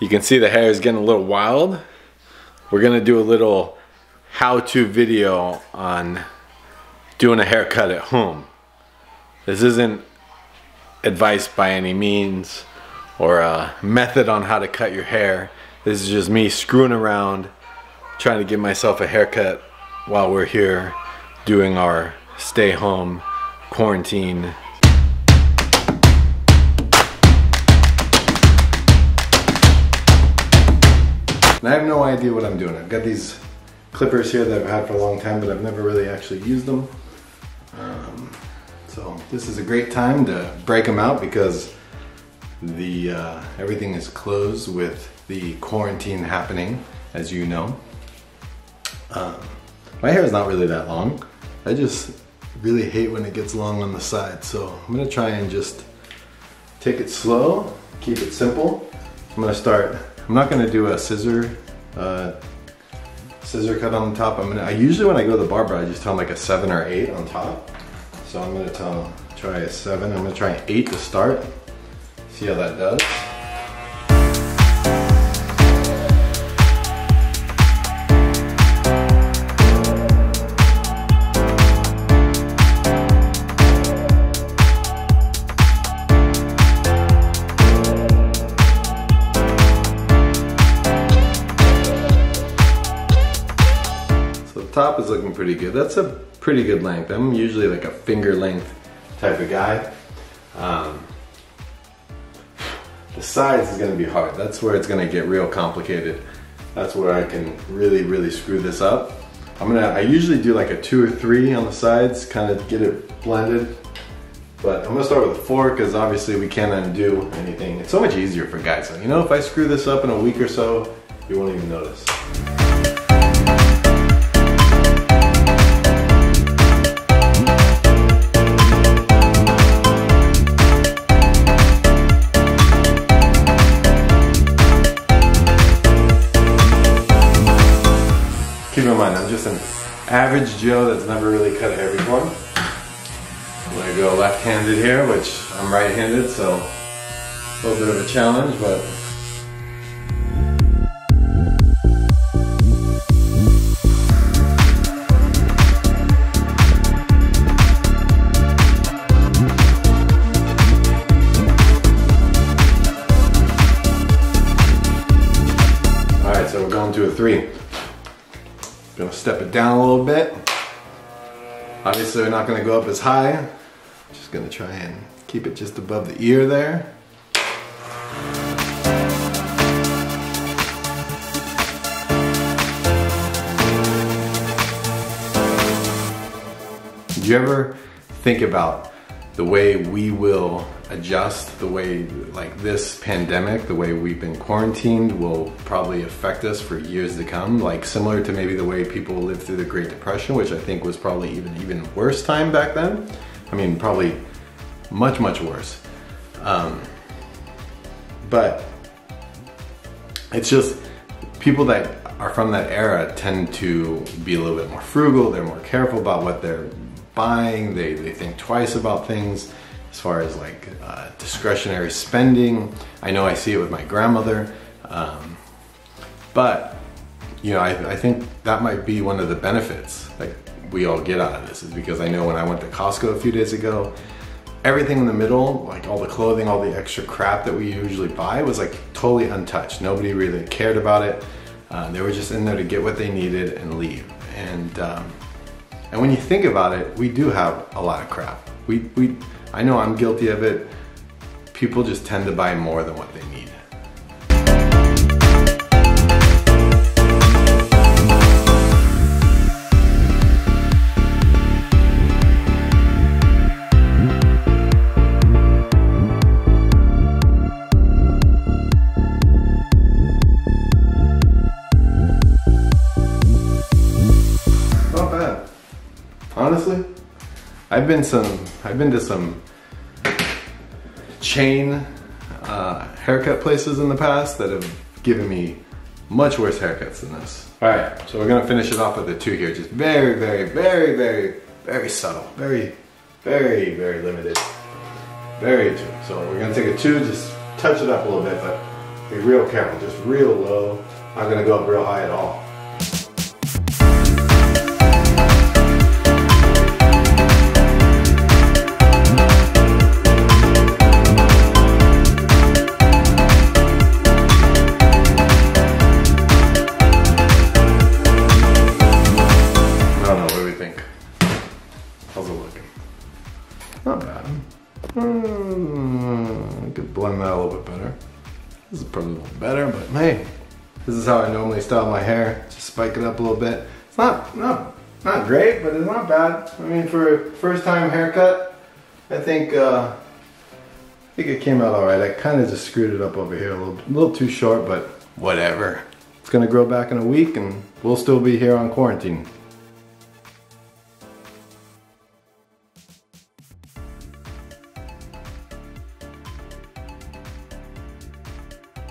You can see the hair is getting a little wild. We're gonna do a little how-to video on doing a haircut at home. This isn't advice by any means or a method on how to cut your hair. This is just me screwing around trying to give myself a haircut while we're here doing our stay home quarantine And I have no idea what I'm doing. I've got these clippers here that I've had for a long time, but I've never really actually used them. Um, so this is a great time to break them out because the uh, everything is closed with the quarantine happening, as you know. Um, my hair is not really that long. I just really hate when it gets long on the side. So I'm gonna try and just take it slow, keep it simple. I'm gonna start I'm not gonna do a scissor uh, scissor cut on the top. I'm gonna. I usually when I go to the barber, I just tell them like a seven or eight on top. So I'm gonna tell try a seven. I'm gonna try an eight to start. See how that does. Top is looking pretty good. That's a pretty good length. I'm usually like a finger length type of guy. Um, the sides is gonna be hard. That's where it's gonna get real complicated. That's where I can really, really screw this up. I'm gonna, I usually do like a two or three on the sides, kind of get it blended. But I'm gonna start with a four because obviously we can't undo anything. It's so much easier for guys. You know, if I screw this up in a week or so, you won't even notice. Keep in mind, I'm just an average Joe that's never really cut hair before. I'm gonna go left-handed here, which I'm right-handed, so a little bit of a challenge, but All right, so we're going to a three. Gonna step it down a little bit. Obviously we're not gonna go up as high. Just gonna try and keep it just above the ear there. Did you ever think about the way we will adjust, the way like this pandemic, the way we've been quarantined will probably affect us for years to come, like similar to maybe the way people lived through the Great Depression, which I think was probably even even worse time back then. I mean, probably much, much worse. Um, but it's just people that are from that era tend to be a little bit more frugal, they're more careful about what they're buying, they, they think twice about things as far as like uh, discretionary spending. I know I see it with my grandmother, um, but you know, I, I think that might be one of the benefits that we all get out of this is because I know when I went to Costco a few days ago, everything in the middle, like all the clothing, all the extra crap that we usually buy was like totally untouched. Nobody really cared about it. Uh, they were just in there to get what they needed and leave. And um, and when you think about it, we do have a lot of crap. We, we, I know I'm guilty of it. People just tend to buy more than what they need. I've been some, I've been to some chain uh, haircut places in the past that have given me much worse haircuts than this. All right, so we're gonna finish it off with a two here. Just very, very, very, very, very subtle. Very, very, very limited. Very two. So we're gonna take a two, just touch it up a little bit, but Be real careful, just real low. Not gonna go up real high at all. Blend that a little bit better. This is probably a little better, but hey, this is how I normally style my hair. Just spike it up a little bit. It's not, not, not great, but it's not bad. I mean, for a first time haircut, I think, uh, I think it came out all right. I kind of just screwed it up over here a little, a little too short, but whatever. It's gonna grow back in a week and we'll still be here on quarantine.